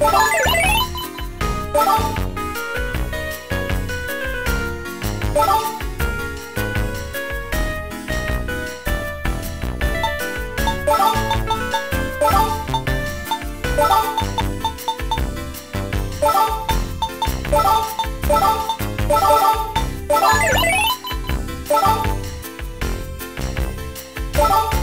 Bye. Bye.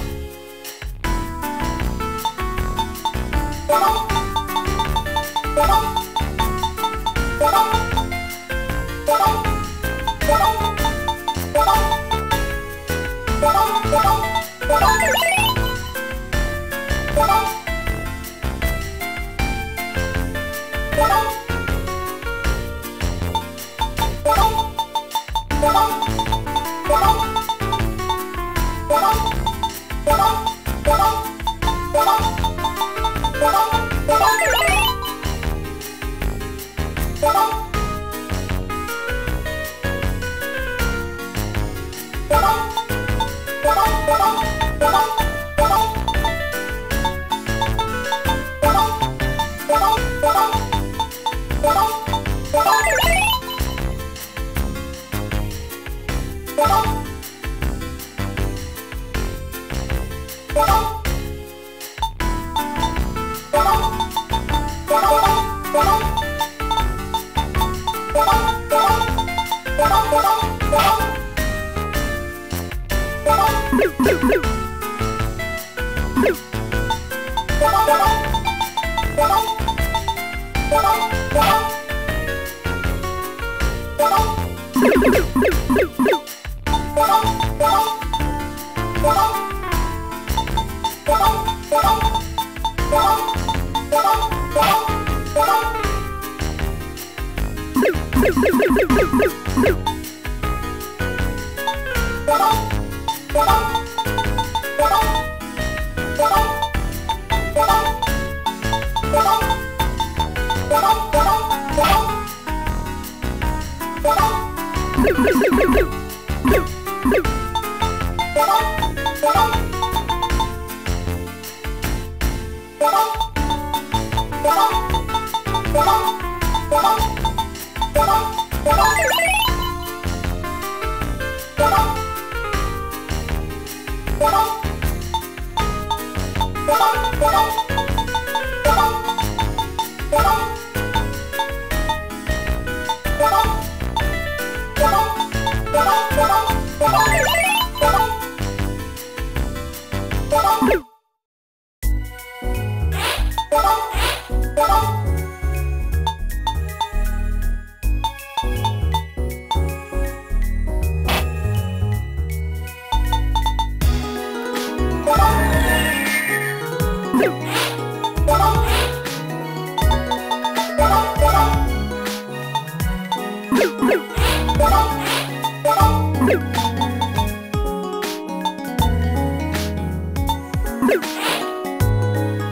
Woo! Bye.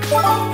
Bye.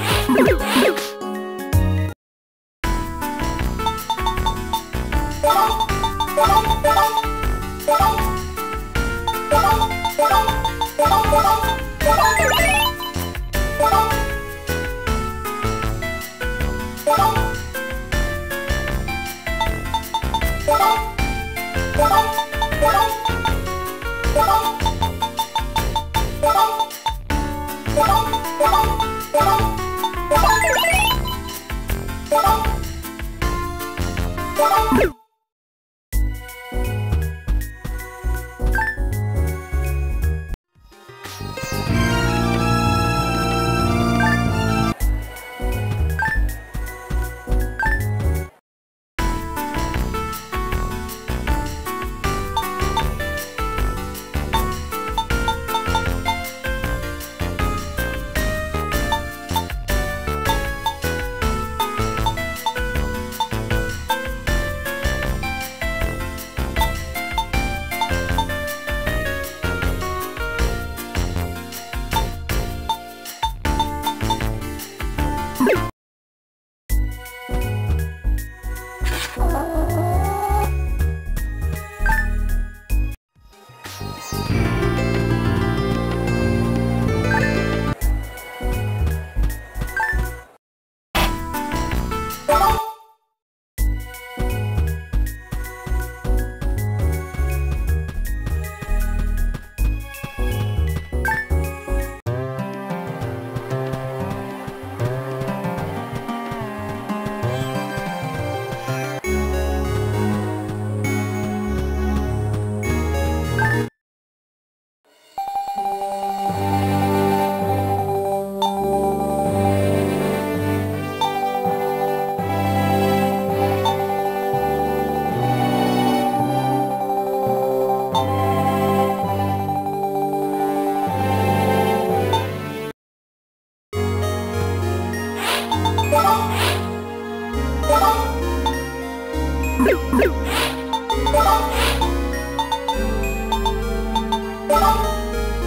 Bye.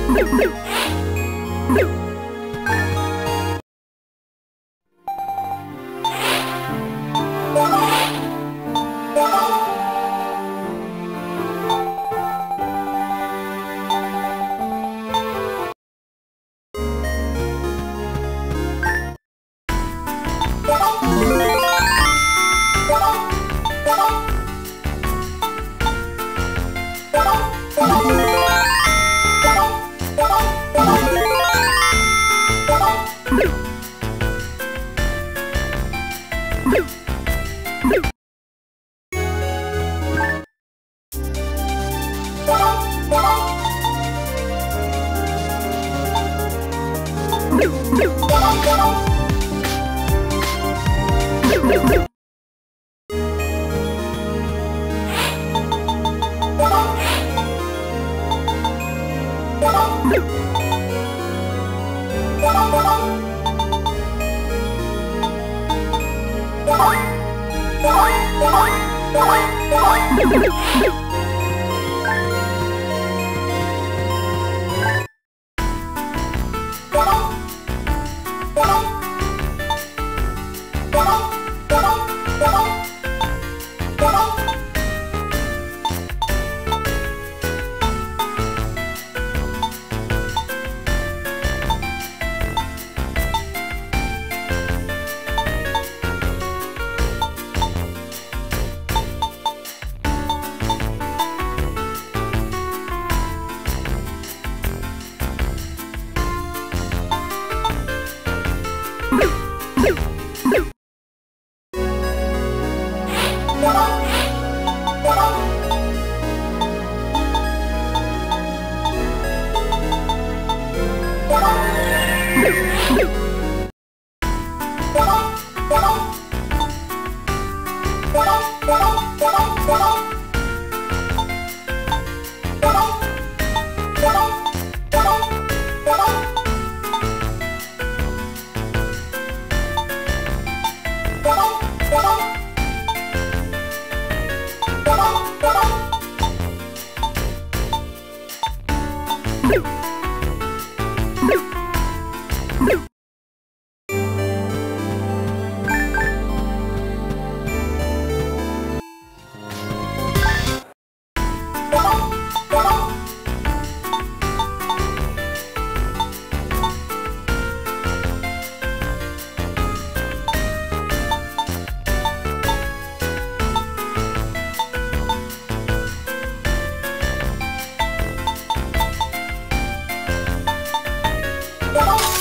Boop, boop. You Bye. Bye. Woo!